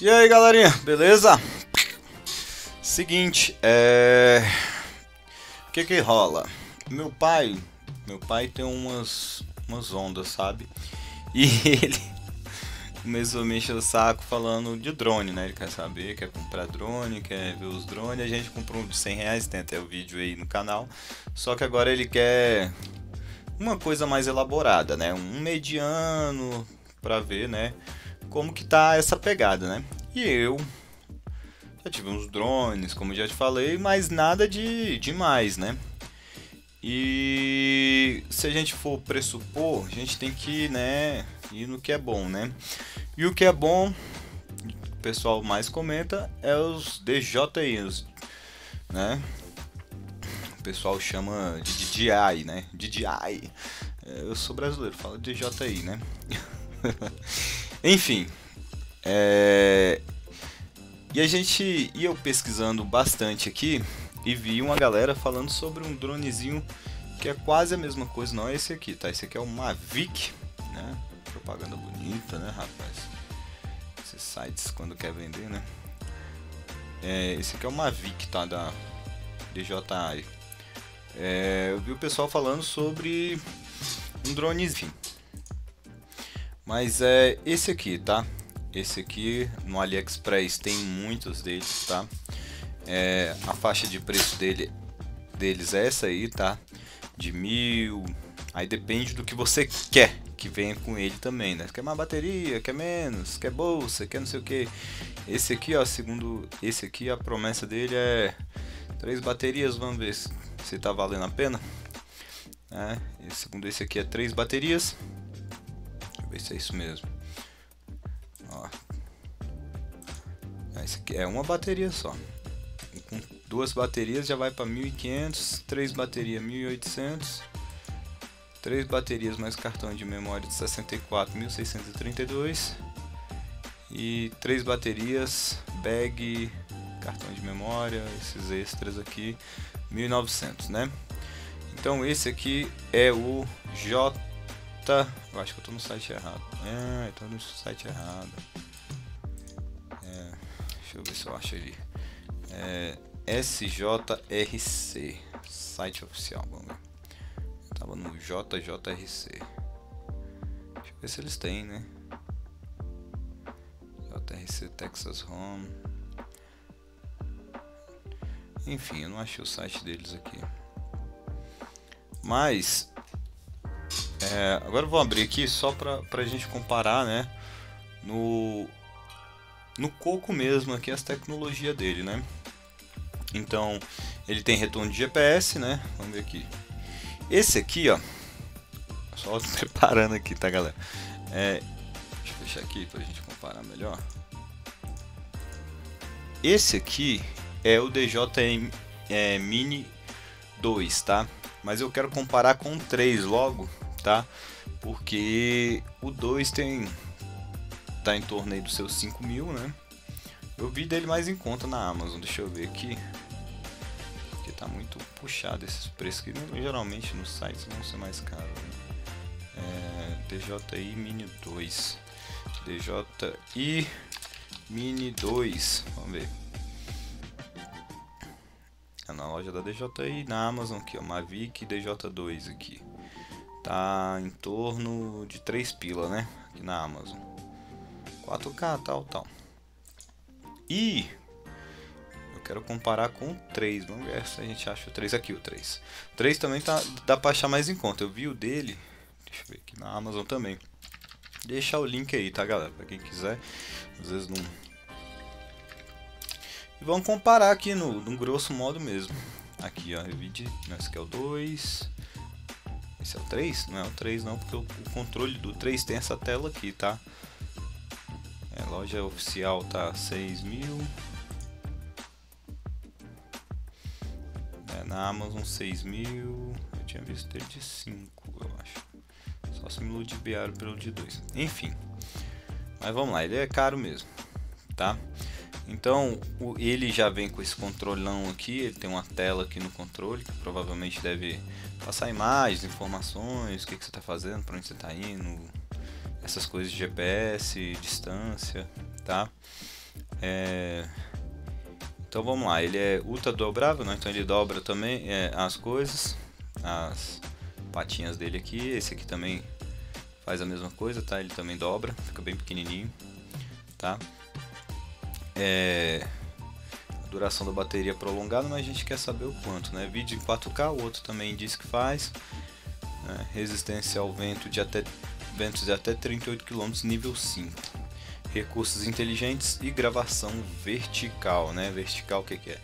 E aí galerinha, beleza? Seguinte, é... O que que rola? Meu pai, meu pai tem umas, umas ondas, sabe? E ele começou a mexer o saco falando de drone, né? Ele quer saber, quer comprar drone, quer ver os drones. A gente comprou um de 100 reais, tem até o vídeo aí no canal. Só que agora ele quer uma coisa mais elaborada, né? Um mediano para ver, né? Como que tá essa pegada, né? E eu já tive uns drones, como já te falei, mas nada de demais, né? E se a gente for pressupor, a gente tem que, né, ir no que é bom, né? E o que é bom, o pessoal mais comenta, é os DJIs, né? O pessoal chama de DJI, né? DJI. É, eu sou brasileiro, falo DJI, né? Enfim. É... E a gente ia pesquisando bastante aqui e vi uma galera falando sobre um dronezinho que é quase a mesma coisa, não é esse aqui, tá? Esse aqui é o Mavic, né? Propaganda bonita, né, rapaz? Esses sites quando quer vender, né? É, esse aqui é o Mavic, tá? Da DJI. É, eu vi o pessoal falando sobre um dronezinho. Mas é esse aqui, tá? Esse aqui no AliExpress tem muitos deles, tá? É, a faixa de preço dele, deles é essa aí, tá? De mil. Aí depende do que você quer que venha com ele também, né? Quer mais bateria, quer menos, quer bolsa, quer não sei o que. Esse aqui, ó, segundo esse aqui, a promessa dele é três baterias. Vamos ver se, se tá valendo a pena. É, segundo esse aqui é três baterias ver se é isso mesmo. Ó. Esse aqui é uma bateria só. Com duas baterias já vai para 1500, três baterias 1800, três baterias mais cartão de memória de 64, 1632 e três baterias, bag, cartão de memória, esses extras aqui, 1900, né? Então esse aqui é o J eu acho que eu tô no site errado. É, eu tô no site errado. É, deixa eu ver se eu acho ele. É, SJRC, site oficial, vamos ver. Eu tava no JJRC. Deixa eu ver se eles têm, né? JRC Texas Home. Enfim, eu não achei o site deles aqui. Mas é, agora vou abrir aqui só para a gente comparar, né? No, no coco mesmo aqui as tecnologias dele, né? Então, ele tem retorno de GPS, né? Vamos ver aqui. Esse aqui, ó. Só preparando aqui, tá, galera? É, deixa eu fechar aqui para a gente comparar melhor. Esse aqui é o DJI é, Mini 2, tá? Mas eu quero comparar com o 3 logo tá? Porque o 2 tem tá em torno aí dos seus 5 mil, né? Eu vi dele mais em conta na Amazon, deixa eu ver aqui. Porque tá muito puxado esses preços que geralmente nos sites vão ser mais caros. Né? É, DJI Mini 2. DJI Mini 2. Vamos ver. É na loja da DJI, na Amazon aqui, ó, Mavic DJ2 aqui tá em torno de 3 pila, né? Aqui na Amazon. 4K, tal, tal. E eu quero comparar com o 3. Vamos ver se a gente acha o 3 aqui, o 3. O 3 também tá, dá pra achar mais em conta. Eu vi o dele, deixa eu ver aqui na Amazon também. Deixar o link aí, tá, galera? Pra quem quiser, às vezes não... E vamos comparar aqui no, no grosso modo mesmo. Aqui, ó, eu vi de... Esse aqui é o 2... Esse é o 3? Não é o 3 não, porque o, controle do 3 tem essa tela aqui, tá? É, loja oficial tá 6 mil. É, na Amazon 6 mil. Eu tinha visto ele de 5, eu acho. Só se me ludibriaram pelo de 2. Enfim. Mas vamos lá, ele é caro mesmo, tá? Então ele já vem com esse controlão aqui, ele tem uma tela aqui no controle que provavelmente deve passar imagens, informações, o que, que você está fazendo, para onde você está indo, essas coisas de GPS, distância, tá? É... Então vamos lá, ele é ultra dobrável, né? então ele dobra também é, as coisas, as patinhas dele aqui, esse aqui também faz a mesma coisa, tá? Ele também dobra, fica bem pequenininho, tá? É... A duração da bateria prolongada, mas a gente quer saber o quanto, né? Vídeo em 4K, o outro também diz que faz. Né? Resistência ao vento de até ventos de até 38 km nível 5. Recursos inteligentes e gravação vertical, né? Vertical o que, que é?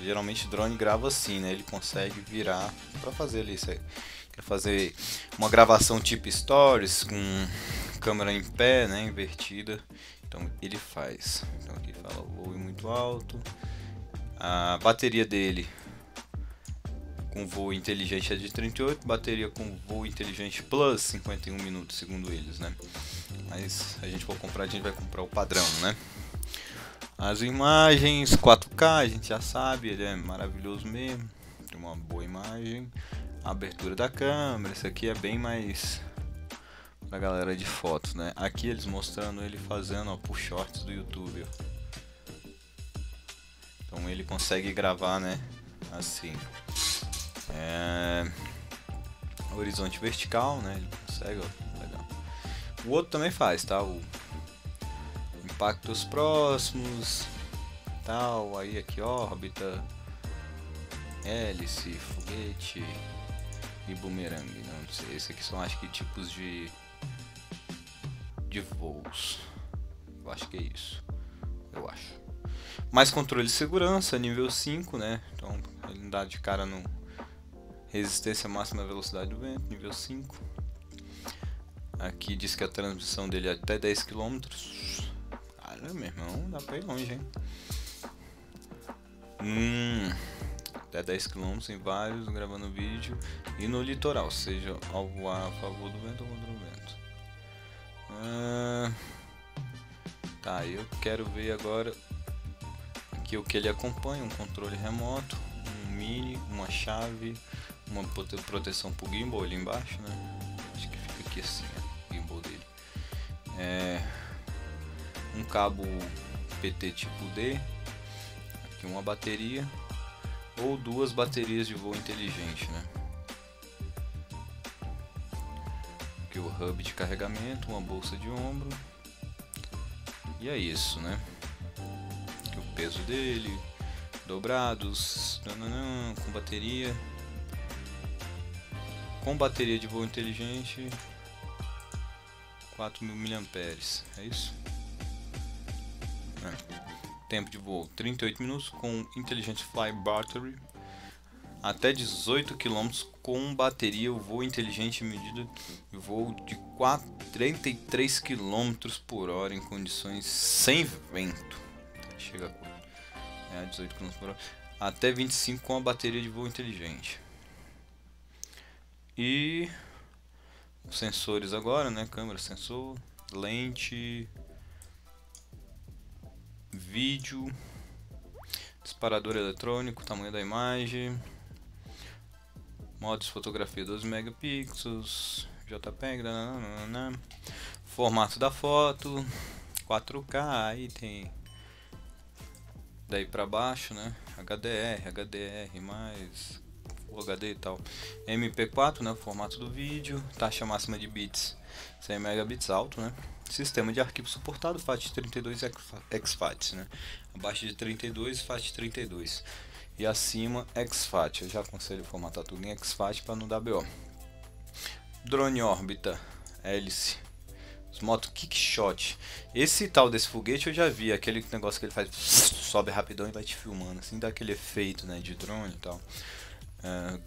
Geralmente drone grava assim, né? Ele consegue virar para fazer ali isso. Quer fazer uma gravação tipo stories com câmera em pé, né? Invertida. Então ele faz. Então aqui fala voo muito alto. A bateria dele com voo inteligente é de 38, bateria com voo inteligente plus 51 minutos, segundo eles, né? Mas a gente for comprar, a gente vai comprar o padrão, né? As imagens 4K, a gente já sabe, ele é maravilhoso mesmo, tem uma boa imagem. A abertura da câmera, isso aqui é bem mais pra galera de fotos, né? Aqui eles mostrando ele fazendo ó, por shorts do YouTube. Ó. Então ele consegue gravar, né? Assim. É... Horizonte vertical, né? Ele consegue, ó, legal. O outro também faz, tá? O impactos próximos, tal. Aí aqui órbita, hélice, foguete e bumerangue. Não sei, esse aqui são acho que tipos de de voos. Eu acho que é isso. Eu acho. Mais controle de segurança, nível 5, né? Então ele dá de cara no resistência máxima à velocidade do vento, nível 5. Aqui diz que a transmissão dele é até 10 km. Cara, meu irmão, dá pra ir longe, hein? Hum, até 10 km em vários, gravando vídeo. E no litoral, seja ao voar a favor do vento ou contra o vento. Ah, tá, eu quero ver agora aqui o que ele acompanha, um controle remoto, um mini, uma chave, uma proteção para o gimbal ali embaixo, né? Acho que fica aqui assim, o gimbal dele. É, um cabo PT tipo D, aqui uma bateria ou duas baterias de voo inteligente, né? Hub de carregamento, uma bolsa de ombro. E é isso, né? O peso dele, dobrados, nananã, com bateria. Com bateria de voo inteligente, 4000 mAh, é isso? É. Tempo de voo 38 minutos com Intelligent Fly Battery até 18 km com bateria, o voo inteligente medida de voo de 4, 33 km por hora em condições sem vento. Chega a é, 18 km por hora. Até 25 com a bateria de voo inteligente. E sensores agora, né? Câmera, sensor, lente, vídeo, disparador eletrônico, tamanho da imagem modos fotografia 12 megapixels, JPEG, formato da foto, 4K, aí tem daí para baixo, né? HDR, HDR mais HD e tal. MP4, né, formato do vídeo, taxa máxima de bits 100 megabits alto, né? Sistema de arquivo suportado FAT32 exFAT, né? Abaixo de 32 FAT32 e acima exFAT. Eu já aconselho formatar tudo em exFAT para não dar BO. Drone órbita, hélice, moto kickshot. Esse tal desse foguete eu já vi, aquele negócio que ele faz, sobe rapidão e vai te filmando, assim dá aquele efeito, né, de drone e tal. É,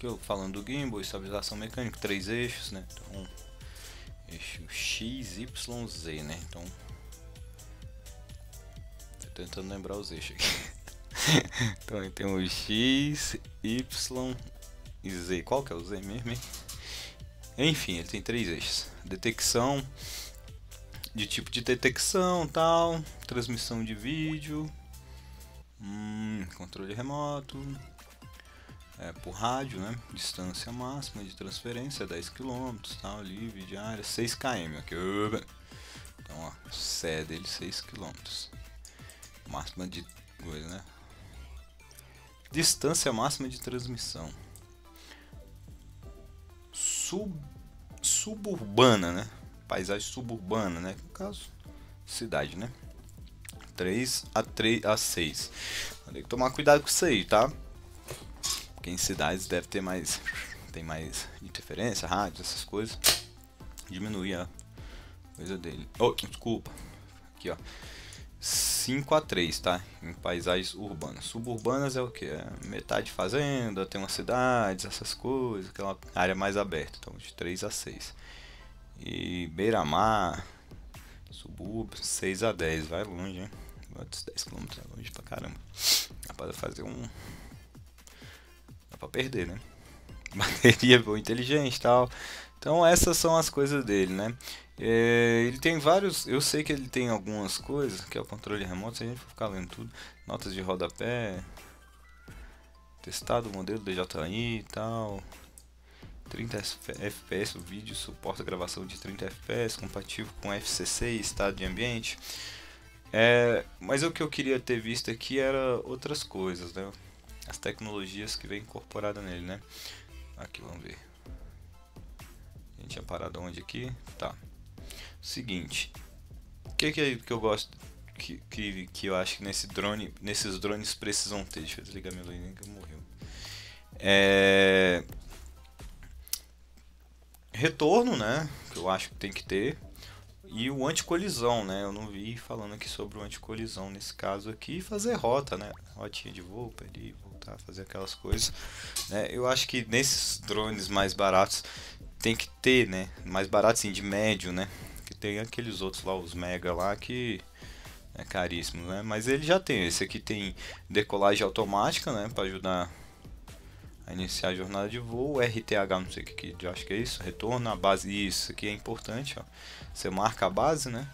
eu falando do gimbal, estabilização mecânica, três eixos, né? Então, eixo X, Y, Z, né? Então, tô tentando lembrar os eixos aqui. então tem o X, Y e Z. Qual que é o Z mesmo? Hein? Enfim, ele tem três eixos. Detecção de tipo de detecção, tal, transmissão de vídeo, hum, controle remoto, é, por rádio, né? Distância máxima de transferência 10 km, tal, livre de área 6 km aqui. Então, ó, C dele 6 km. Máxima de coisa, né? Distância máxima de transmissão. Sub, suburbana, né? Paisagem suburbana, né? No caso, cidade, né? 3 a 3 a 6. Tem que tomar cuidado com isso aí, tá? Porque em cidades deve ter mais tem mais interferência, rádio, essas coisas. Diminuir a coisa dele. Oh, desculpa. Aqui, ó. 5 a 3, tá? Em paisagens urbanas. Suburbanas é o que? É metade fazenda, tem umas cidades, essas coisas, aquela área mais aberta. Então, de 3 a 6. E beira-mar, subúrbio, 6 a 10. Vai longe, hein? 10 km é longe pra caramba. Dá pra fazer um. Dá pra perder, né? Bateria boa, inteligente e tal. Então, essas são as coisas dele, né? É, ele tem vários. Eu sei que ele tem algumas coisas, que é o controle remoto. Se a gente for ficar lendo tudo, notas de rodapé, testado o modelo DJI e tal. 30 FPS, o vídeo suporta gravação de 30 FPS, compatível com FCC e estado de ambiente. É, mas o que eu queria ter visto aqui era outras coisas, né? As tecnologias que vem incorporada nele, né? Aqui, vamos ver. A gente tinha parado onde aqui? Tá. Seguinte. O que, que, é que eu gosto que, que, que eu acho que nesse drone, nesses drones precisam ter? Deixa eu desligar minha luz que morreu. É... Retorno, né? Que eu acho que tem que ter e o anticolisão, né? Eu não vi falando aqui sobre o anticolisão nesse caso aqui. Fazer rota, né? Rotinha de voo para ele voltar, fazer aquelas coisas. Né? Eu acho que nesses drones mais baratos tem que ter, né? Mais baratos, sim, de médio, né? Tem aqueles outros lá, os mega lá, que é caríssimo, né? Mas ele já tem. Esse aqui tem decolagem automática, né? Para ajudar a iniciar a jornada de voo, RTH, não sei o que, que acho que é isso, retorno, a base, isso aqui é importante, ó. Você marca a base, né?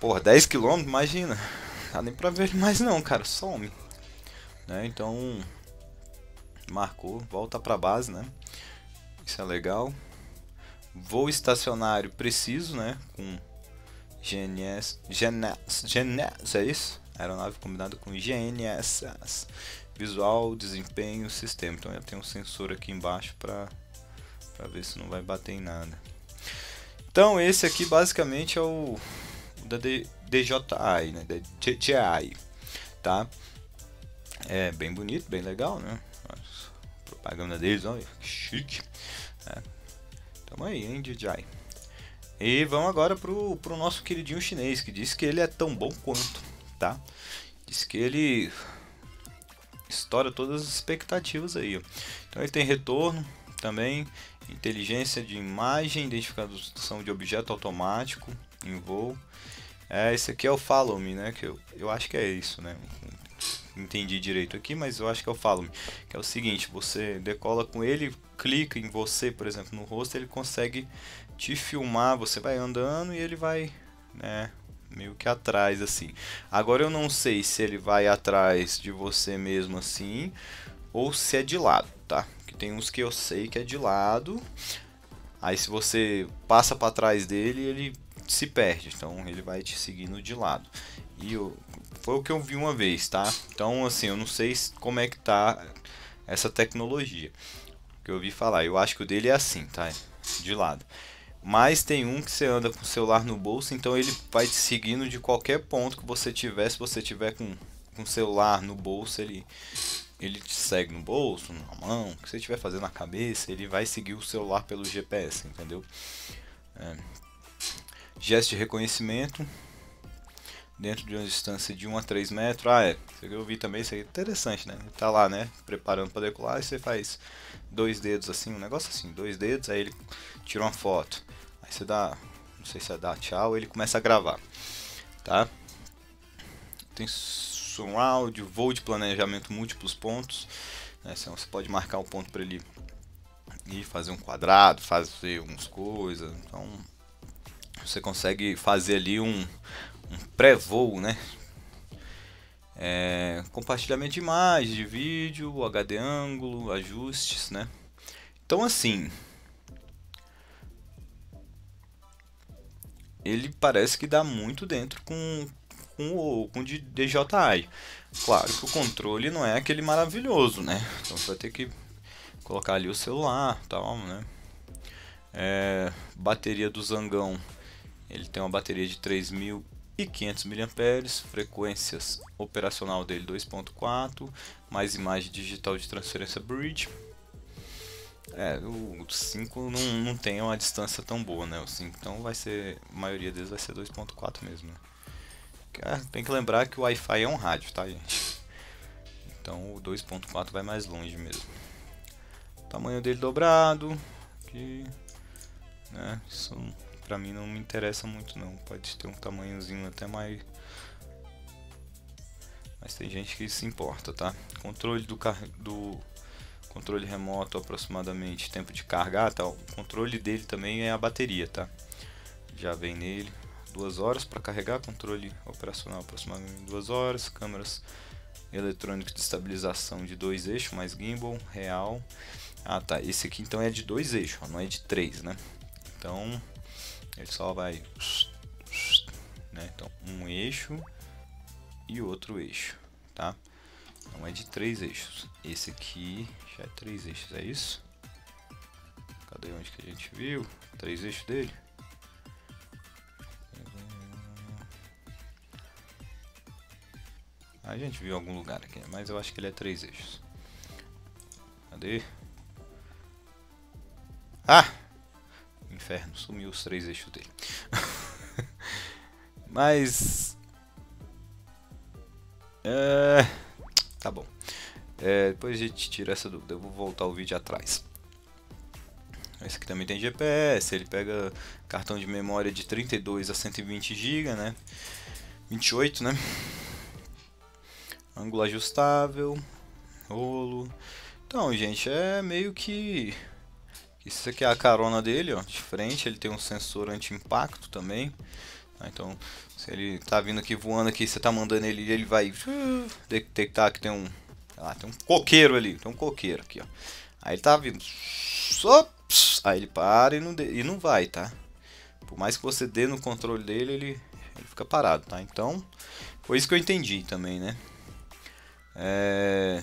Porra, 10 km, imagina. Dá nem pra ver mais não, cara, some. Né? Então, marcou, volta pra base, né? Isso é legal. Voo estacionário preciso, né? Com GNS, GNS, GNS, é isso? Aeronave combinada com GNSS visual, desempenho, sistema. Então eu tenho um sensor aqui embaixo para ver se não vai bater em nada. Então esse aqui basicamente é o da DJI, né, da DJI, tá? É bem bonito, bem legal, né? A propaganda deles, olha, chique. É. Tamo aí, hein, DJI. E vamos agora pro, pro nosso queridinho chinês, que diz que ele é tão bom quanto, tá? Diz que ele estoura todas as expectativas aí. Ó. Então ele tem retorno também, inteligência de imagem, identificação de objeto automático em voo. É, esse aqui é o Follow Me, né? Que eu, eu acho que é isso, né? Entendi direito aqui, mas eu acho que o Follow Me. Que é o seguinte, você decola com ele, clica em você, por exemplo, no rosto, ele consegue te filmar, você vai andando e ele vai, né, meio que atrás assim. Agora eu não sei se ele vai atrás de você mesmo assim ou se é de lado, tá? Que tem uns que eu sei que é de lado. Aí se você passa para trás dele, ele se perde, então ele vai te seguindo de lado. E eu, foi o que eu vi uma vez, tá? Então assim, eu não sei como é que tá essa tecnologia que eu ouvi falar. Eu acho que o dele é assim, tá? De lado. Mas tem um que você anda com o celular no bolso, então ele vai te seguindo de qualquer ponto que você tiver. Se você tiver com, com o celular no bolso, ele, ele te segue no bolso, na mão, o que você estiver fazendo na cabeça, ele vai seguir o celular pelo GPS, entendeu? É. Gesto de reconhecimento dentro de uma distância de 1 a 3 metros. Ah, é. Eu vi também, isso aí é interessante, né? Tá lá, né? Preparando para decolar, e você faz dois dedos assim, um negócio assim, dois dedos, aí ele tira uma foto. Aí você dá, não sei se é dar tchau, ele começa a gravar, tá? Tem som áudio, voo de planejamento múltiplos pontos, né? Você pode marcar um ponto para ele e fazer um quadrado, fazer umas coisas, então você consegue fazer ali um, um pré-voo, né? É, compartilhamento de imagem, de vídeo, HD ângulo, ajustes, né? Então assim, ele parece que dá muito dentro com, com o com DJI. Claro que o controle não é aquele maravilhoso, né? Então você vai ter que colocar ali o celular, tal, né? É, bateria do Zangão, ele tem uma bateria de 3.500 mAh, frequências operacional dele 2.4, mais imagem digital de transferência bridge. É, o 5 não, não tem uma distância tão boa, né? O 5 então vai ser, a maioria deles vai ser 2.4 mesmo. Né? É, tem que lembrar que o Wi-Fi é um rádio, tá, gente? Então o 2.4 vai mais longe mesmo. tamanho dele dobrado, que, né? Isso pra mim não me interessa muito não. Pode ter um tamanhozinho até mais mas tem gente que se importa, tá? Controle do, do controle remoto aproximadamente tempo de carga, tá? O controle dele também é a bateria, tá? Já vem nele duas horas para carregar, controle operacional aproximadamente duas horas, câmeras eletrônicos de estabilização de dois eixos mais gimbal real. Ah, tá. Esse aqui então é de dois eixos, não é de três, né? Então ele só vai, né? Então um eixo e outro eixo, tá? Não é de três eixos. Esse aqui já é três eixos, é isso? Cadê onde que a gente viu? Três eixos dele? A gente viu algum lugar aqui, mas eu acho que ele é três eixos. Cadê? Ah! Inferno, sumiu os três eixos dele. mas é... Tá bom. É, depois a gente tira essa dúvida. Eu vou voltar o vídeo atrás. Esse aqui também tem GPS. Ele pega cartão de memória de 32 a 120 GB, né? 28, né? Ângulo ajustável. Rolo. Então, gente, é meio que... Isso aqui é a carona dele, ó. De frente, ele tem um sensor anti-impacto também. Tá? Então, se ele tá vindo aqui voando aqui, você tá mandando ele, ele vai detectar que tem um, lá, tem um coqueiro ali, tem um coqueiro aqui, ó. Aí ele tá vindo, aí ele para e não, e não vai, tá? Por mais que você dê no controle dele, ele, ele fica parado, tá? Então, foi isso que eu entendi também, né? É...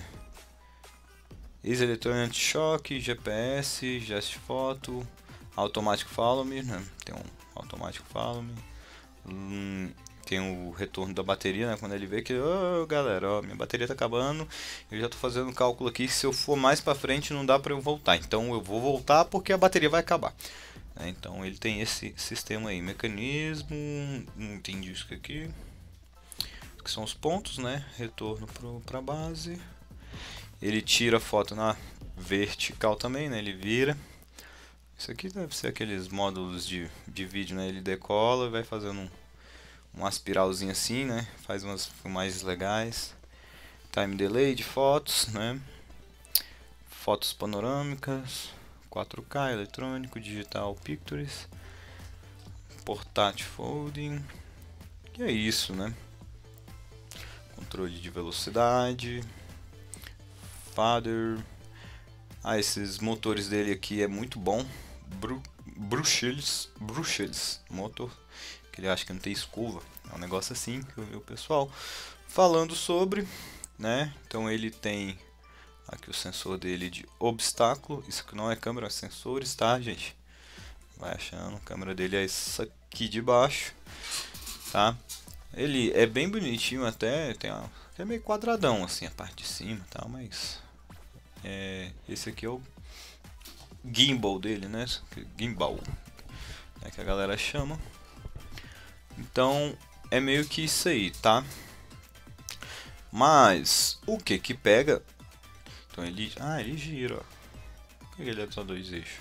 Ex-eletrônico choque, GPS, gest foto, automático follow me, né? Tem um automático follow me. Hum, tem o retorno da bateria, né? Quando ele vê que, oh, galera, ó, minha bateria tá acabando, eu já tô fazendo um cálculo aqui, se eu for mais para frente não dá para eu voltar. Então eu vou voltar porque a bateria vai acabar. É, então ele tem esse sistema aí, mecanismo, não entendi isso aqui. Que são os pontos, né? Retorno para base. Ele tira a foto na vertical também, né? Ele vira. Isso aqui deve ser aqueles módulos de, de vídeo, né? Ele decola vai fazendo um, uma espiralzinha assim, né? Faz umas filmagens legais. Time delay de fotos, né? Fotos panorâmicas, 4K, eletrônico, digital pictures, portátil folding. É isso, né? Controle de velocidade, father. Ah, esses motores dele aqui é muito bom. Bru Bruxelles, motor, que ele acha que não tem escova. É um negócio assim que eu vi o pessoal falando sobre, né? Então ele tem aqui o sensor dele de obstáculo. Isso aqui não é câmera, é sensores, tá, gente? Vai achando, a câmera dele é essa aqui de baixo, tá? Ele é bem bonitinho até, tem uma, é meio quadradão assim a parte de cima, tá? Mas é, esse aqui é o gimbal dele, né? Gimbal, é que a galera chama. Então é meio que isso aí, tá? Mas o que que pega? Então ele, ah, ele gira. Por que ele é só dois eixos?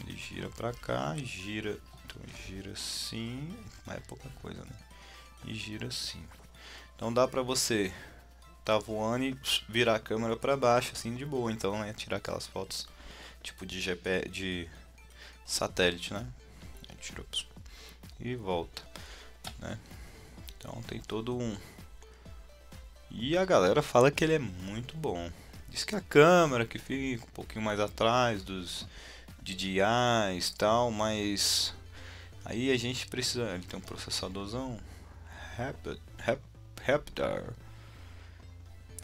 Ele gira pra cá, gira, então gira assim, mas é pouca coisa, né? E gira assim. Então dá pra você tá voando e virar a câmera para baixo, assim, de boa. Então, né, tirar aquelas fotos tipo de GP, de satélite, né? Tirou e volta, né? Então tem todo um e a galera fala que ele é muito bom. Diz que a câmera que fica um pouquinho mais atrás dos DJIs e tal, mas aí a gente precisa, ele tem um processadorzão Raptor.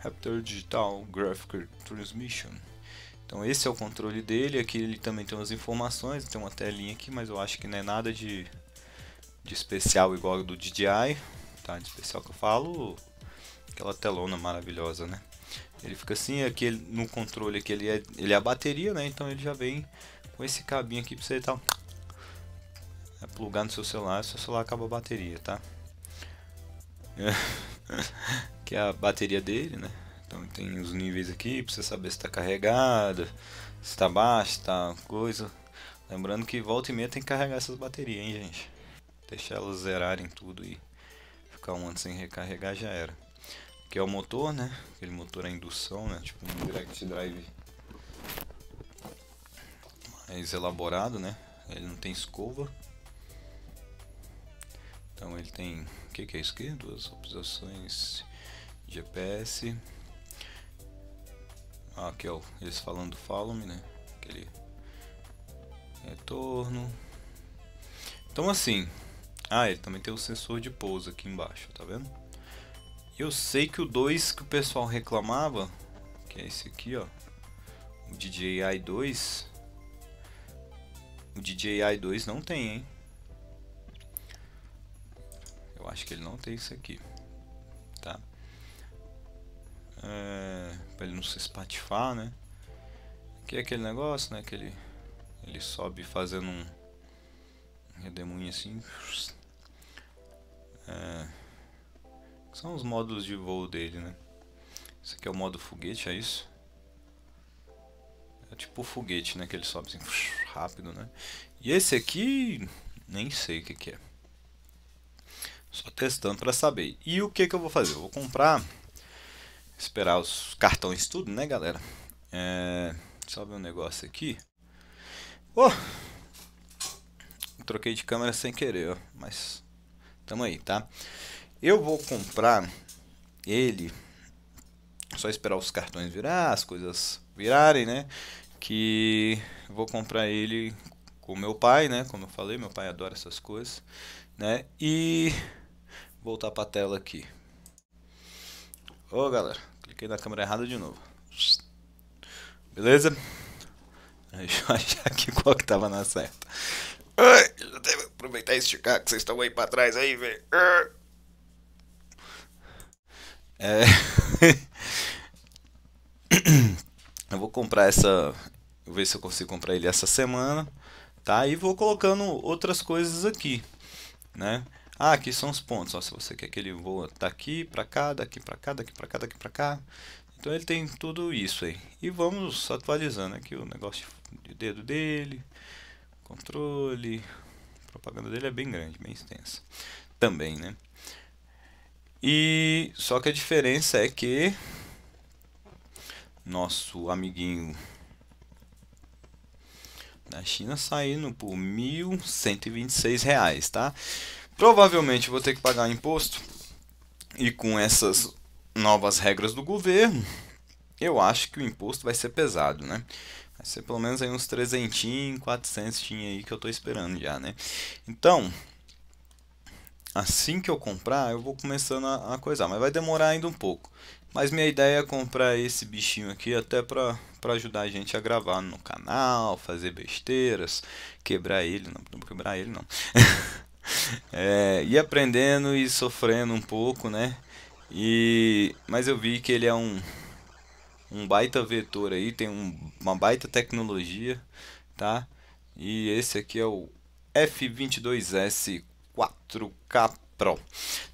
Raptor Digital Graphic Transmission. Então esse é o controle dele, aqui ele também tem umas informações, tem uma telinha aqui, mas eu acho que não é nada de, de especial igual do DJI, tá? De especial que eu falo, aquela telona maravilhosa, né? Ele fica assim, aqui ele, no controle aqui ele é, ele é a bateria, né? Então ele já vem com esse cabinho aqui para você tá, é plugar no seu celular, seu celular acaba a bateria, tá? que é a bateria dele, né? Então tem os níveis aqui para você saber se está carregada, se está baixa, está coisa. Lembrando que volta e meia tem que carregar essas baterias, hein, gente? Deixar elas zerarem tudo e ficar um ano sem recarregar já era. Aqui é o motor, né? Aquele motor a indução, né? Tipo um direct drive mais elaborado, né? Ele não tem escova. Então ele tem, o que, que é isso aqui? Duas opções GPS. Ah, aqui ó, eles falando do follow me, né? Aquele retorno. Então assim, ah, ele também tem o sensor de pouso aqui embaixo, tá vendo? Eu sei que o 2 que o pessoal reclamava, que é esse aqui, ó, o DJI 2, o DJI 2 não tem, hein? Eu acho que ele não tem isso aqui. Tá? É, pra ele não se espatifar, né? Aqui é aquele negócio, né? Que ele, ele sobe fazendo um, redemoinho assim. É, são os módulos de voo dele, né? Esse aqui é o modo foguete, é isso? É tipo foguete, né? Que ele sobe assim, rápido, né? E esse aqui, nem sei o que, que é. Só testando para saber. E o que, que eu vou fazer? Eu vou comprar, esperar os cartões tudo, né, galera? É, só ver um negócio aqui. Oh! Troquei de câmera sem querer, ó, mas tamo aí, tá? Eu vou comprar ele, só esperar os cartões virar, as coisas virarem, né? Que vou comprar ele com meu pai, né? Como eu falei, meu pai adora essas coisas, né? E voltar para a tela aqui. Ô oh, galera, cliquei na câmera errada de novo. Beleza? Deixa eu achar aqui qual que tava na certa. Ai, devo aproveitar e esticar que vocês estão aí para trás aí, velho. É. eu vou comprar essa. Vou ver se eu consigo comprar ele essa semana. Tá? E vou colocando outras coisas aqui. Né? Ah, aqui são os pontos. Ó, se você quer que ele voa daqui para cá, daqui para cá, daqui para cá, daqui para cá. Então ele tem tudo isso aí. E vamos atualizando aqui o negócio de dedo dele, controle. A propaganda dele é bem grande, bem extensa. Também, né? E só que a diferença é que nosso amiguinho da China saindo por R$ 1.126, tá? Provavelmente vou ter que pagar imposto. E com essas novas regras do governo, eu acho que o imposto vai ser pesado, né? Vai ser pelo menos aí uns 300, 400 tinha aí que eu tô esperando já, né? Então, assim que eu comprar, eu vou começando a, a coisar, mas vai demorar ainda um pouco. Mas minha ideia é comprar esse bichinho aqui até pra, pra ajudar a gente a gravar no canal, fazer besteiras, quebrar ele, não, não quebrar ele não. é, ir aprendendo e sofrendo um pouco, né? E, mas eu vi que ele é um, um baita vetor aí, tem um, uma baita tecnologia, tá? E esse aqui é o F22S 4K Pro,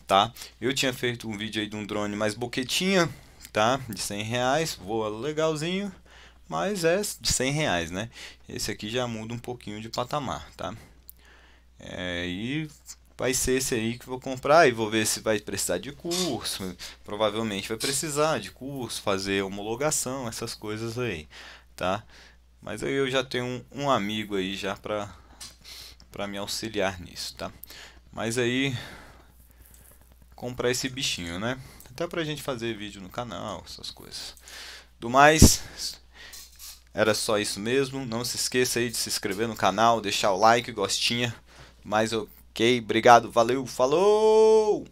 tá? Eu tinha feito um vídeo aí de um drone mais boquetinha, tá? De 100 reais, voa legalzinho, mas é de 100 reais, né? Esse aqui já muda um pouquinho de patamar, tá? É, e vai ser esse aí que vou comprar e vou ver se vai precisar de curso. Provavelmente vai precisar de curso, fazer homologação, essas coisas aí, tá? Mas aí eu já tenho um, um amigo aí já para para me auxiliar nisso, tá? Mas aí comprar esse bichinho, né? Até pra gente fazer vídeo no canal, essas coisas. Do mais, era só isso mesmo. Não se esqueça aí de se inscrever no canal, deixar o like, gostinha. Mas ok, obrigado, valeu, falou!